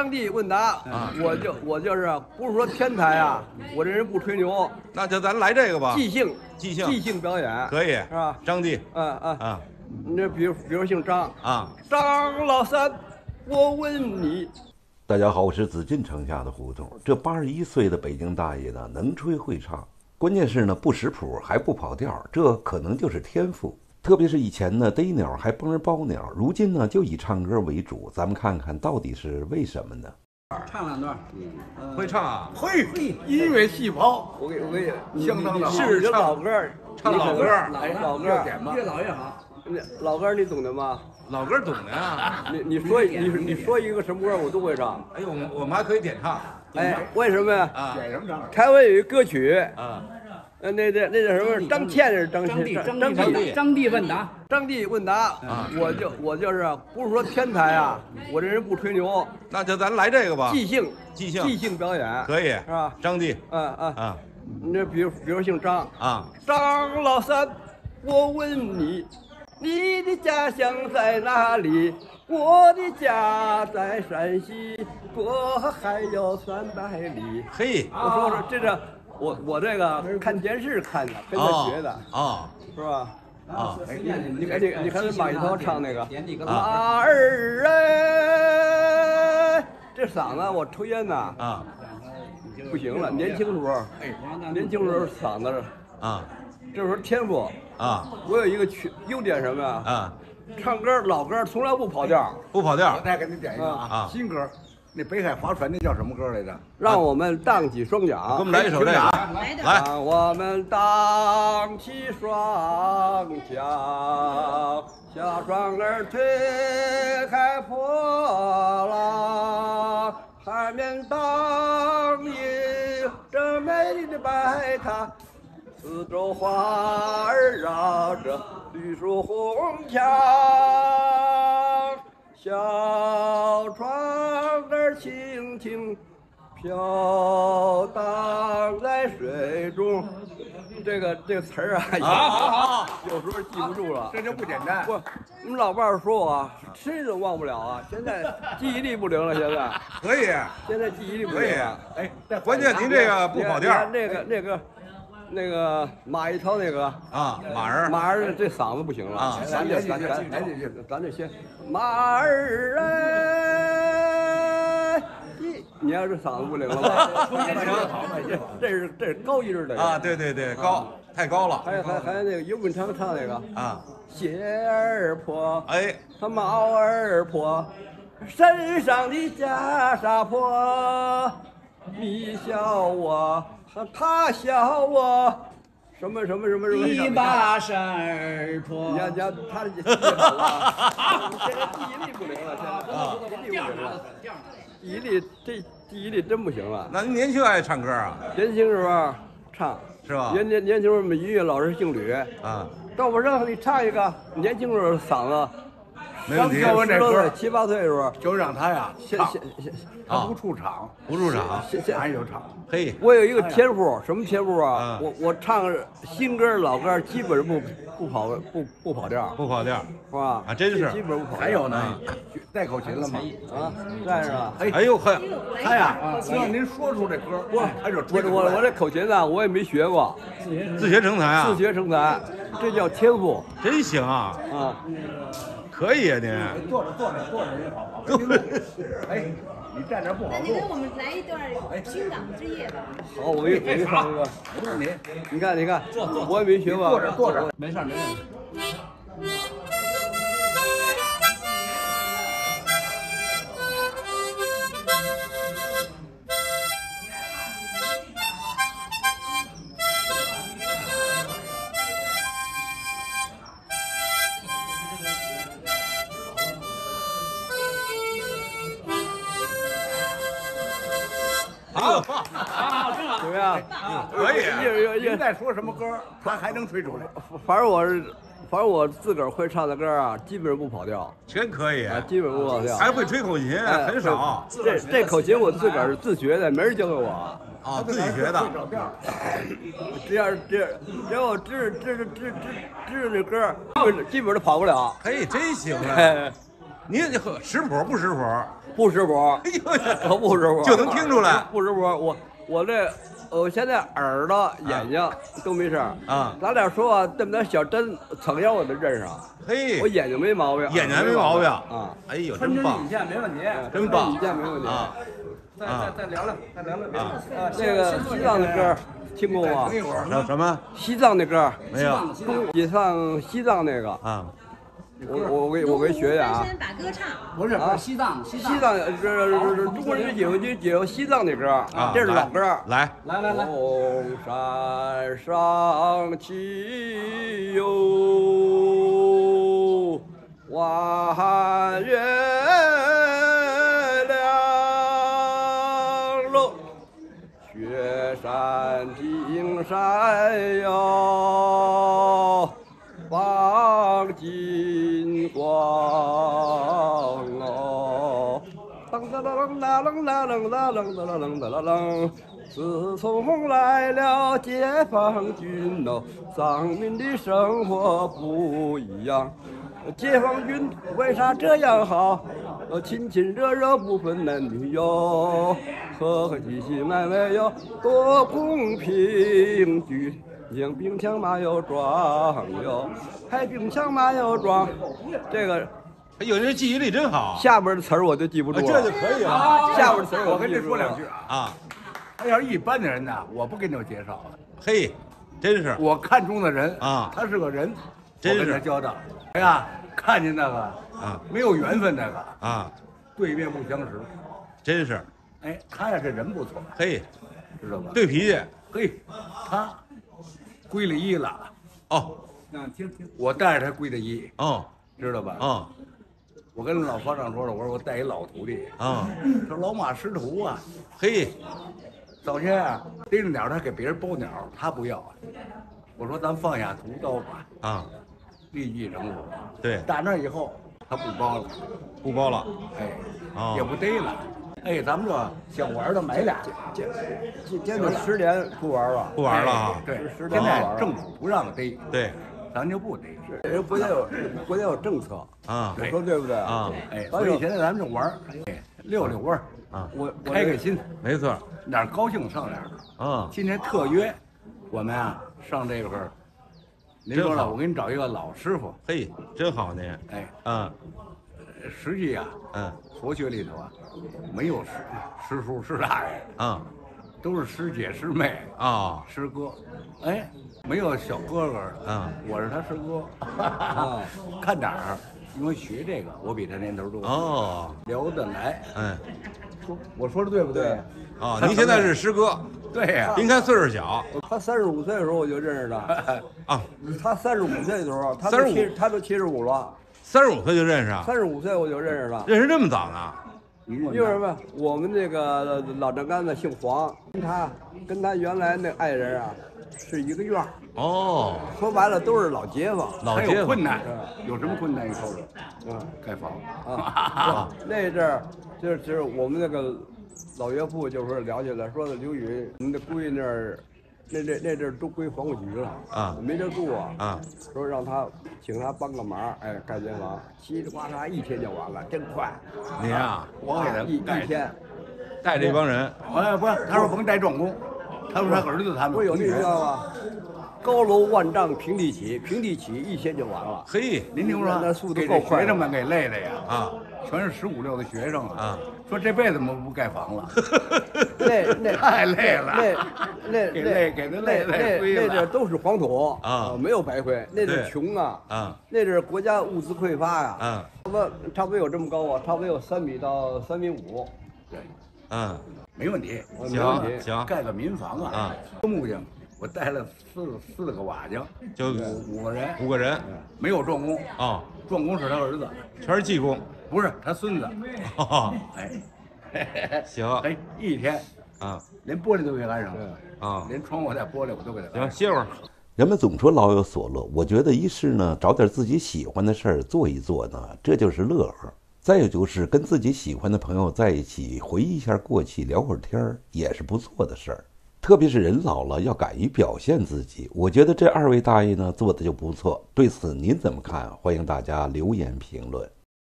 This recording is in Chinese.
张帝问答啊我就我就是不是说天才啊，我这人不吹牛，那就咱来这个吧，即兴。即兴。即兴表演，可以。是吧？张帝嗯嗯，啊。你这比如比如姓张，啊，张老三，我问你，大家好，我是紫禁城下的胡同。这八十一岁的北京大爷呢，能吹会唱，关键是呢不识谱还不跑调，这可能就是天赋。特别是以前呢逮鸟还帮人包鸟，如今呢就以唱歌为主。咱们看看到底是为什么呢？唱两段，会唱啊，会会，音乐细胞，我给我给你相当的好是唱老歌儿，唱老歌儿老老歌儿，越点吧，越老越好。老歌儿你懂的吗？老歌懂的呀。你你说你你说一个什么歌儿我都会唱。哎呦，我们我们还可以点唱哎，为什么呀？啊点什么唱？台湾有一歌曲，啊，呃，那那那叫什么？张倩是张张帝，张张张帝，张帝问答，张帝问答啊我就我就是不是说天才啊，我这人不吹牛，那就咱来这个吧，即兴即兴即兴表演，可以是吧？张帝嗯嗯，嗯你这比如比如姓张，啊，张老三，我问你，你的家乡在哪里？我的家在山西，过海要三百里。嘿，我说说这个，我我这个看电视看的，跟他学的，啊是吧？啊哎，你你看你你看那马一涛唱那个点几个马儿哎，这嗓子我抽烟呢啊。不行了，年轻时候，哎，年轻时候嗓子，啊。这时候天赋。啊。我有一个缺优点什么呀？啊，唱歌老歌从来不跑调，不跑调。我再给你点一个啊。啊，新歌，那北海划船那叫什么歌来着？让我们荡起双桨给我。们来一首这个，来来让我们荡起双桨，小船儿推开波浪，海面荡映着美丽的白塔，四周花儿绕着绿树红墙，小船儿轻轻飘荡在水中。这个这个词儿啊，好好有时候记不住了。这就不简单。不，我们老伴儿说我谁都忘不了啊，现在记忆力不灵了，现在可以现在记忆力不可以灵了。，哎，关键您这个不跑调那个那个那个马一涛那个啊，马儿。马儿这嗓子不行了，啊咱这咱咱咱咱这先马儿哎，你你要是嗓子不灵了吧？这这是这是高音儿的啊，，对对对，高太高了。还有还还有那个尤文昌唱那个啊，鞋儿破，哎，他帽儿破，身上的袈裟破，你笑我，他笑我，什么什么什么什么。一把扇儿破你，看，你看他的记忆好了，现在记忆力不灵了，现在记忆力不灵了，记忆力这记忆力真不行了。那您年轻爱唱歌啊，年轻时候唱是吧年年年轻时候我们音乐老师姓吕，啊，到我让你唱一个，年轻时候嗓子刚教完这歌七八岁的时候，就让他呀唱，现现现，他不出场，不出场，现现俺就场。嘿，我有一个天赋，什么天赋啊？嗯我我唱新歌老歌，基本不不跑不不跑调，不跑调，是吧？啊真是基本不跑调。还有呢，带口琴了吗？啊，带是吧？哎呦嘿，他呀，只要您说出这歌，我他就吹我我我这口琴呢，我也没学过，自学成才啊自，学成才，这叫天赋真行啊，啊！可以啊您，坐着坐着坐着也好，好听哎，你站着不好录那你给。我们来一段《军港之夜》吧。好，我给我给你唱一个，不是你，你看你看，我也没学过，坐着坐着。没事没事。可以一人一人，您再说什么歌，他还能吹出来。反正我是，反正我自个儿会唱的歌啊，基本上不跑调，真可以，啊，基本不跑调。还会吹口琴，哎很少这这口琴我自个儿是自学的，没人教给我。啊，自己学的，找调。只要只只要我知知知知知知这歌，基本基本都跑不了。嘿，真行啊，哎，你这呵识谱不识谱？不识谱，哎呦，我不识谱，就能听出来不识谱，我我这。我现在耳朵、眼睛都没事儿啊咱俩说话这么点小针，蹭一下我都认上。嘿我，眼睛没毛病，眼睛没毛病啊，哎呦，真棒没问题。真棒没问题啊！再再再聊聊，再聊聊。啊呃那个西藏的歌听过吗等？一会儿，什什么？西藏的歌，没有你唱西藏那个，啊？我我我给我给学学啊。翻。身把歌唱，不是不啊？是西藏西藏。西藏这这这这中国人有就就有西藏的歌啊，这是老歌。来，来来。来，红山上起哟，弯月亮喽，雪山金山哟，放金光哦。当当当当当当当当当当当当当。自从来了解放军哦，藏民的生活不一样。解放军为啥这样好？呃，亲亲热热不分男女哟，和和气气美美哟，多公平！营兵强马又壮哟，还兵强马又壮。这个哎呦，这记忆力真好下边的词儿我就记不住啊，了。这就可以啊下边的词儿我跟你说两句啊。啊！他要是一般的人呢，我不跟你们介绍了。嘿，真是我看中的人啊他是个人，真是我跟他交道。哎呀，看见那个啊没有缘分那个，啊，对面不相识。真是哎，他呀这人不错，嘿，知道吧？对脾气嘿，他皈了依了。哦。嗯，听听，我带着他皈的依，哦。知道吧？哦。我跟老方丈说了，我说我带一老徒弟，啊，说老马识途啊。嘿，早先啊，逮着鸟他给别人包鸟，他不要。我说咱放下屠刀吧，啊，立即成佛。对，打那以后他不包了，不包了。哎，哦。也不逮了。哎，咱们这想玩的买俩，这这这就十年不玩了。不玩了啊？对，十现在年不玩了政府不让逮，对咱就不逮。人国家有 国家有政策，啊我说对不对啊？哎，所以现在咱们就玩溜溜弯儿，啊，我我开开心，没错哪儿高兴上哪儿。啊，今天特约我们啊上这块儿，您说了，我给你找一个老师傅，嘿，真好您，哎，嗯实际啊，嗯。佛学里头啊，没有师师叔师大爷，啊都是师姐师妹、啊师哥，哎，没有小哥哥的，嗯。我是他师哥，啊 看哪儿？因为学这个，我比他年头多，哦，聊得来。嗯。说我说的对不对？啊，您现在是师哥，对呀、您看岁数小。他三十五岁的时候我就认识他，啊，他三十五岁的时候，他都35七他都七十五了，三十五岁就认识啊，三十五岁我就认识了。认识这么早呢？因为什么？我们那个老丈杆子姓黄，跟他跟他原来那爱人啊是一个院儿，哦，说白了都是老街坊。老街坊有困难，有什么困难你说说？嗯盖房啊，那阵儿就是就是我们那个老岳父就说聊起来，说的刘宇，我们的闺女儿，那那那阵儿都归房管局了啊没地儿住啊啊，说让他请他帮个忙，哎，盖间房，稀里哗啦一天就完了，真快。你啊，我给他一一天，带这帮人哎，不是，他说甭带壮工，他说他儿子他们不是有那知道吗？高楼万丈平地起，平地起一天就完了。嘿您听说那，速度够快学生们给累的呀，啊，全是十五六的学生啊啊，说这辈子怎么不盖房了，那那太累了 那那给那那累亏了那阵儿都是黄土啊没有白灰。那阵儿穷啊啊，那阵儿国家物资匮乏呀，嗯差不多差不多有这么高啊，差不多有三米到三米五，对，嗯，没问题。行行，盖个民房啊啊，木匠，我带了四四个瓦匠，就五五个人，五个人没有壮工，啊，壮工是他儿子，全是技工，不是他孙子，哦哎，行哎，一天啊连玻璃都给安上，啊，连窗户带玻璃我都给他行，歇会儿。人们总说老有所乐，我觉得一是呢，找点自己喜欢的事儿做一做呢，这就是乐呵。再有就是跟自己喜欢的朋友在一起，回忆一下过去，聊会儿天儿，也是不错的事儿。特别是人老了，要敢于表现自己。我觉得这二位大爷呢做的就不错。对此您怎么看？欢迎大家留言评论。